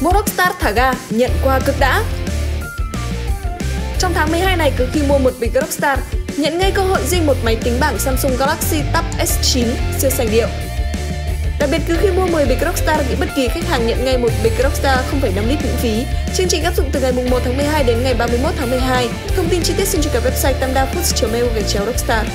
Mua Rockstar thả ga, nhận quà cực đã! Trong tháng 12 này, cứ khi mua một bịch Rockstar, nhận ngay cơ hội riêng một máy tính bảng Samsung Galaxy Tab S9 siêu sành điệu. Đặc biệt cứ khi mua 10 bịch Rockstar thì bất kỳ khách hàng nhận ngay một bịch Rockstar 0,5 lít miễn phí. Chương trình áp dụng từ ngày 1 tháng 12 đến ngày 31 tháng 12. Thông tin chi tiết xin truy cập website tamdafoods.mail gạch chéo Rockstar.